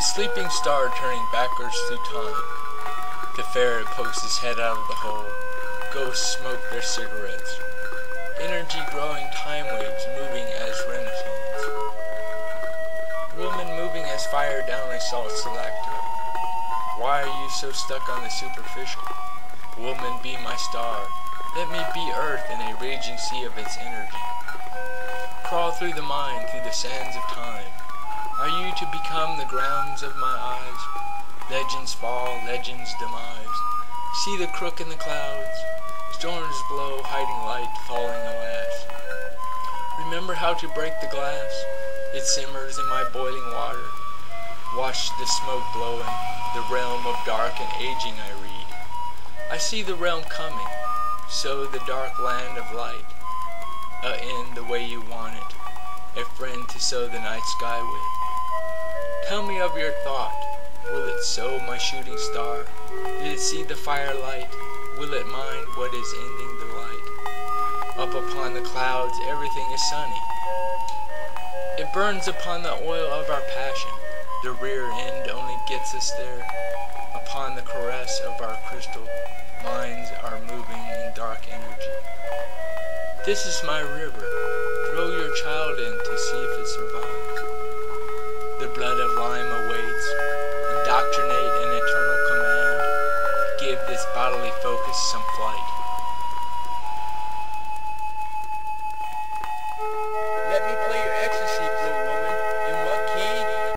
Sleeping star turning backwards through time. The ferret pokes his head out of the hole. Ghosts smoke their cigarettes. Energy growing time waves moving as renaissance. Woman moving as fire down a salt stalactite. Why are you so stuck on the superficial? Woman, be my star. Let me be earth in a raging sea of its energy. Crawl through the mind, through the sands of time. Are you to become the grounds of my eyes? Legends fall, legends demise. See the crook in the clouds. Storms blow, hiding light, falling alas. Remember how to break the glass? It simmers in my boiling water. Watch the smoke blowing, the realm of dark and aging I read. I see the realm coming, sew the dark land of light. A end the way you want it, a friend to sew the night sky with. Tell me of your thought, will it sew my shooting star? Did it see the firelight? Will it mind what is ending the light? Up upon the clouds everything is sunny. It burns upon the oil of our passion. The rear end only gets us there. Upon the caress of our crystal, minds are moving in dark energy. This is my river. Throw your child in to see if it survives. This bodily focus some flight.